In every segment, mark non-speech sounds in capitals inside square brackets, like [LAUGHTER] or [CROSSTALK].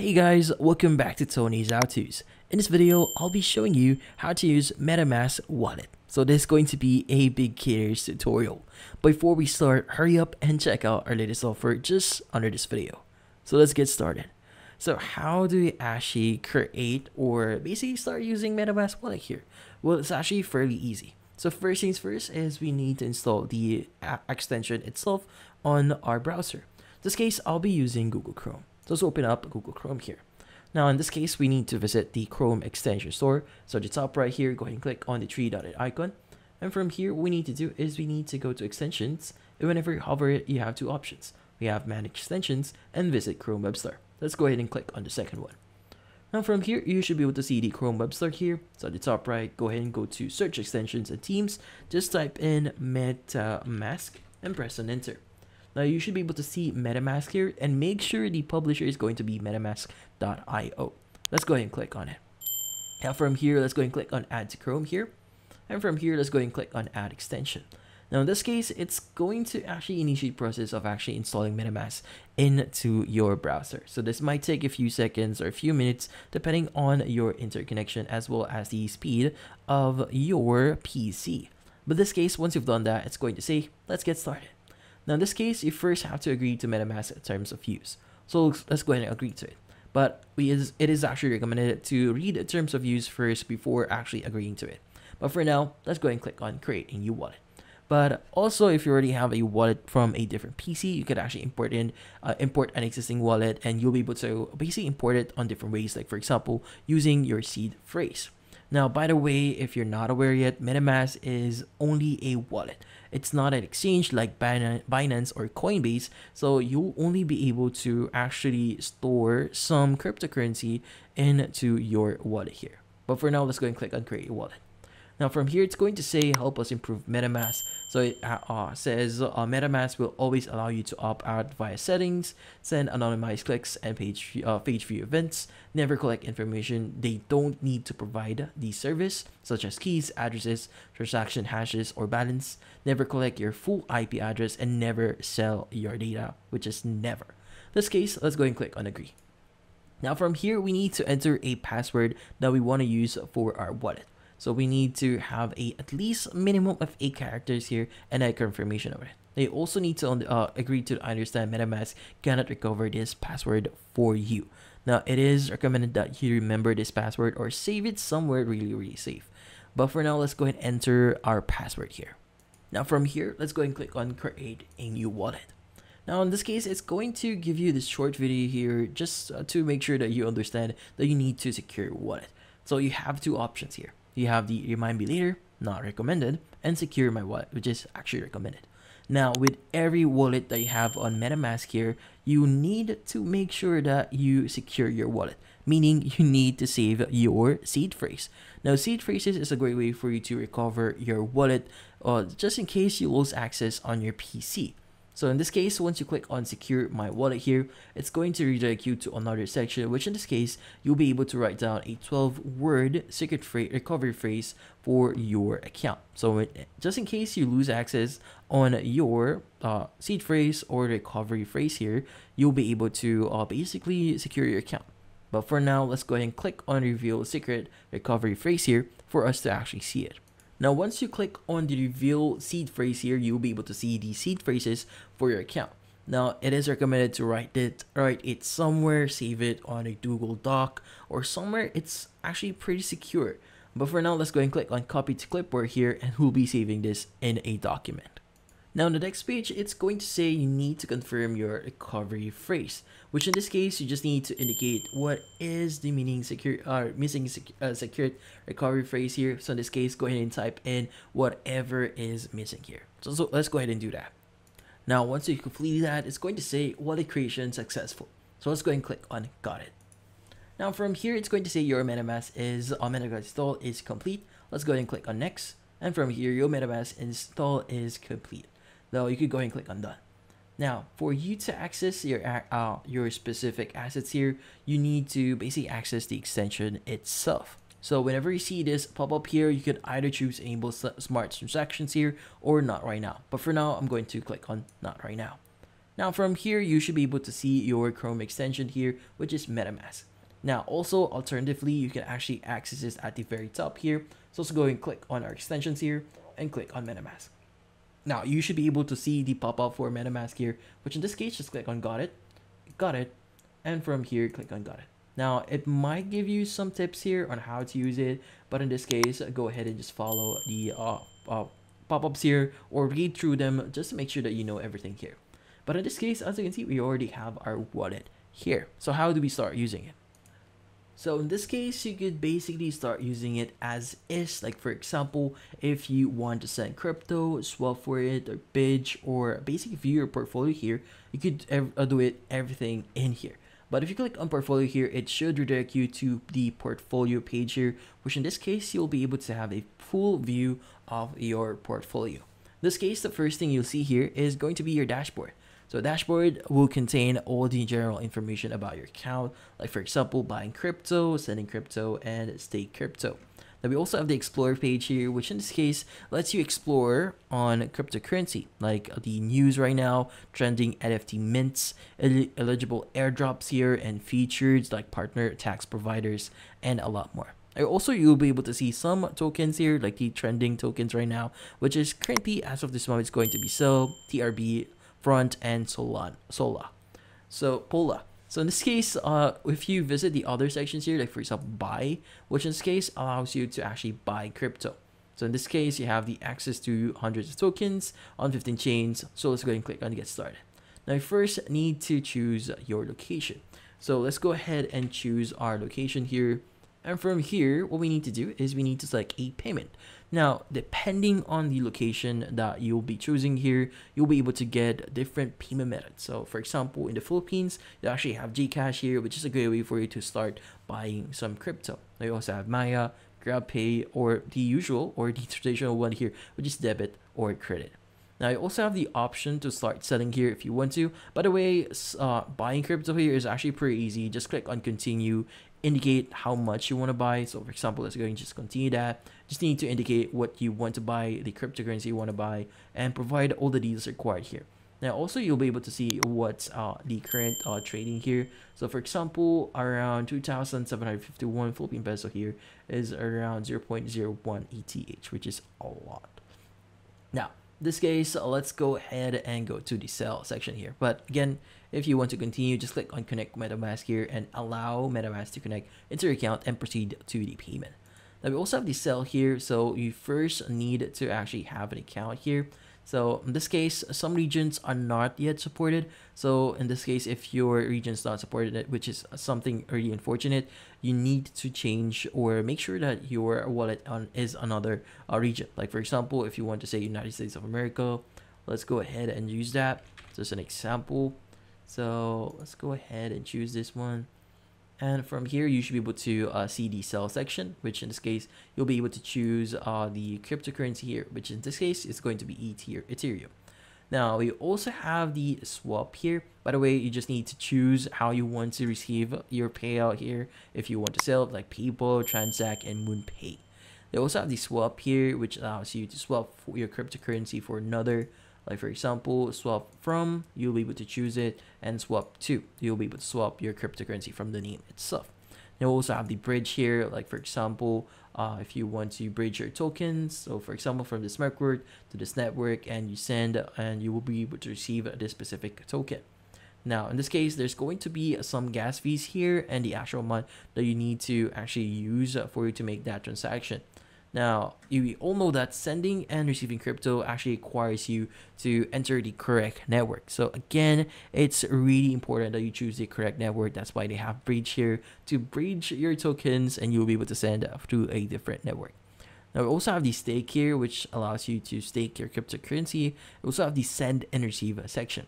Hey guys, welcome back to Tony's HowTos. In this video, I'll be showing you how to use MetaMask wallet. So this is going to be a big caterers tutorial. Before we start, hurry up and check out our latest offer just under this video. So let's get started. So how do we actually create or basically start using MetaMask wallet here? Well, it's actually fairly easy. So first things first is we need to install the extension itself on our browser. In this case, I'll be using Google Chrome. Let's open up Google Chrome here. Now in this case, we need to visit the Chrome extension store. So at the top right here, go ahead and click on the three dotted icon. And from here, what we need to do is we need to go to extensions. And whenever you hover it, you have two options. We have manage extensions and visit Chrome Web Store. Let's go ahead and click on the second one. Now from here, you should be able to see the Chrome Web Store here. So at the top right, go ahead and go to search extensions and teams. Just type in MetaMask and press on enter. Now you should be able to see MetaMask here and make sure the publisher is going to be metamask.io. Let's go ahead and click on it. Now from here, let's go and click on add to Chrome here. And from here, let's go and click on add extension. Now in this case, it's going to actually initiate process of actually installing MetaMask into your browser. So this might take a few seconds or a few minutes depending on your interconnection as well as the speed of your PC. But this case, once you've done that, it's going to say, let's get started. Now in this case, you first have to agree to MetaMask terms of use. So let's go ahead and agree to it. But we is, it is actually recommended to read the terms of use first before actually agreeing to it. But for now, let's go ahead and click on create a new wallet. But also, if you already have a wallet from a different PC, you could actually import in uh, import an existing wallet, and you'll be able to basically import it on different ways. Like for example, using your seed phrase. Now, by the way, if you're not aware yet, MetaMask is only a wallet. It's not an exchange like Binance or Coinbase, so you'll only be able to actually store some cryptocurrency into your wallet here. But for now, let's go and click on create a wallet. Now from here, it's going to say help us improve MetaMask. So it uh, uh, says uh, MetaMask will always allow you to opt out via settings, send anonymized clicks and page, uh, page view events, never collect information. They don't need to provide the service such as keys, addresses, transaction hashes, or balance. Never collect your full IP address and never sell your data, which is never. In this case, let's go and click on agree. Now from here, we need to enter a password that we want to use for our wallet. So we need to have a at least minimum of eight characters here and a confirmation of it. They also need to uh, agree to understand MetaMask cannot recover this password for you. Now it is recommended that you remember this password or save it somewhere really really safe. But for now, let's go ahead and enter our password here. Now from here, let's go and click on create a new wallet. Now in this case, it's going to give you this short video here just uh, to make sure that you understand that you need to secure your wallet. So you have two options here. You have the remind me later, not recommended, and secure my wallet, which is actually recommended. Now, with every wallet that you have on MetaMask here, you need to make sure that you secure your wallet, meaning you need to save your seed phrase. Now, seed phrases is a great way for you to recover your wallet uh, just in case you lose access on your PC. So in this case, once you click on secure my wallet here, it's going to redirect you to another section, which in this case, you'll be able to write down a 12 word secret phrase, recovery phrase for your account. So just in case you lose access on your uh, seed phrase or recovery phrase here, you'll be able to uh, basically secure your account. But for now, let's go ahead and click on reveal secret recovery phrase here for us to actually see it. Now, once you click on the reveal seed phrase here, you'll be able to see the seed phrases for your account. Now, it is recommended to write it, write it somewhere, save it on a Google Doc or somewhere it's actually pretty secure. But for now, let's go and click on copy to clipboard here and we'll be saving this in a document. Now on the next page, it's going to say you need to confirm your recovery phrase, which in this case, you just need to indicate what is the meaning secure uh, missing sec uh, secured recovery phrase here. So in this case, go ahead and type in whatever is missing here. So, so let's go ahead and do that. Now, once you complete that, it's going to say wallet creation successful. So let's go and click on got it. Now from here, it's going to say your MetaMask is on uh, MetaMask install is complete. Let's go ahead and click on next. And from here, your MetaMask install is complete though you could go ahead and click on done. Now, for you to access your uh, your specific assets here, you need to basically access the extension itself. So whenever you see this pop up here, you could either choose enable smart transactions here or not right now. But for now, I'm going to click on not right now. Now from here, you should be able to see your Chrome extension here, which is MetaMask. Now also alternatively, you can actually access this at the very top here. So let's go and click on our extensions here and click on MetaMask. Now you should be able to see the pop-up for MetaMask here, which in this case, just click on got it, got it, and from here, click on got it. Now it might give you some tips here on how to use it, but in this case, go ahead and just follow the uh, uh, pop-ups here or read through them just to make sure that you know everything here. But in this case, as you can see, we already have our wallet here. So how do we start using it? So in this case, you could basically start using it as is. Like for example, if you want to send crypto, swap for it, or bridge, or basically view your portfolio here, you could uh, do it everything in here. But if you click on portfolio here, it should redirect you to the portfolio page here, which in this case, you'll be able to have a full view of your portfolio. In this case, the first thing you'll see here is going to be your dashboard. So dashboard will contain all the general information about your account, like for example, buying crypto, sending crypto, and stake crypto. Now we also have the Explorer page here, which in this case lets you explore on cryptocurrency, like the news right now, trending NFT mints, el eligible airdrops here, and features like partner tax providers, and a lot more. Also, you'll be able to see some tokens here, like the trending tokens right now, which is currently, as of this moment, it's going to be so TRB, front and Solana. Sola. So Pola. So in this case, uh, if you visit the other sections here, like for example, buy, which in this case allows you to actually buy crypto. So in this case, you have the access to hundreds of tokens on 15 chains. So let's go ahead and click on get started. Now you first need to choose your location. So let's go ahead and choose our location here. And from here, what we need to do is we need to select a payment. Now, depending on the location that you'll be choosing here, you'll be able to get different payment methods. So for example, in the Philippines, you actually have Gcash here, which is a great way for you to start buying some crypto. Now you also have Maya, GrabPay, or the usual or the traditional one here, which is debit or credit. Now you also have the option to start selling here if you want to. By the way, uh, buying crypto here is actually pretty easy. Just click on continue, indicate how much you want to buy. So for example, let's go and just continue that. Just need to indicate what you want to buy, the cryptocurrency you want to buy, and provide all the details required here. Now also you'll be able to see what's uh, the current uh, trading here. So for example, around 2,751 Philippine peso here is around 0.01 ETH, which is a lot. Now, this case, uh, let's go ahead and go to the sell section here. But again, if you want to continue, just click on connect MetaMask here and allow MetaMask to connect into your account and proceed to the payment. Now we also have the sell here, so you first need to actually have an account here. So in this case, some regions are not yet supported. So in this case, if your region is not supported, which is something really unfortunate, you need to change or make sure that your wallet on is another uh, region. Like for example, if you want to say United States of America, let's go ahead and use that. Just an example. So let's go ahead and choose this one. And from here, you should be able to uh, see the sell section, which in this case, you'll be able to choose uh, the cryptocurrency here, which in this case is going to be Ethereum. Now, we also have the swap here. By the way, you just need to choose how you want to receive your payout here. If you want to sell like PayPal, Transak, and MoonPay. They also have the swap here, which allows you to swap your cryptocurrency for another like for example, swap from, you'll be able to choose it, and swap to, you'll be able to swap your cryptocurrency from the name itself. You also have the bridge here, like for example, uh, if you want to bridge your tokens, so for example, from this network to this network, and you send, and you will be able to receive this specific token. Now, in this case, there's going to be some gas fees here and the actual amount that you need to actually use for you to make that transaction. Now, you all know that sending and receiving crypto actually requires you to enter the correct network. So again, it's really important that you choose the correct network. That's why they have bridge here to bridge your tokens and you'll be able to send to a different network. Now we also have the stake here, which allows you to stake your cryptocurrency. We also have the send and receive section,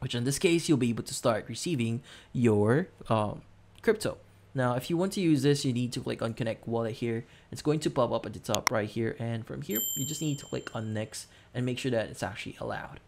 which in this case, you'll be able to start receiving your um, crypto. Now, if you want to use this, you need to click on connect wallet here. It's going to pop up at the top right here. And from here, you just need to click on next and make sure that it's actually allowed.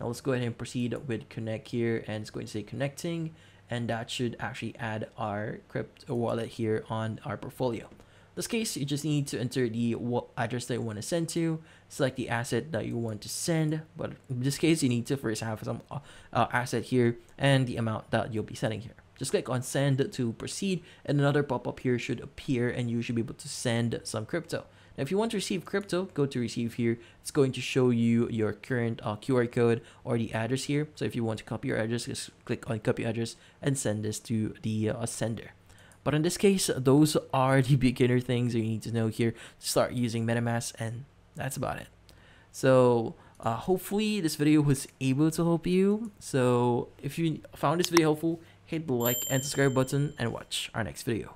Now let's go ahead and proceed with connect here and it's going to say connecting and that should actually add our crypto wallet here on our portfolio. this case, you just need to enter the address that you want to send to, select the asset that you want to send. But in this case, you need to first have some uh, asset here and the amount that you'll be sending here. Just click on send to proceed and another pop-up here should appear and you should be able to send some crypto. Now, if you want to receive crypto, go to receive here. It's going to show you your current uh, QR code or the address here. So if you want to copy your address, just click on copy address and send this to the uh, sender. But in this case, those are [LAUGHS] the beginner things you need to know here to start using MetaMask and that's about it. So uh, hopefully this video was able to help you. So if you found this video helpful, hit the like and subscribe button and watch our next video.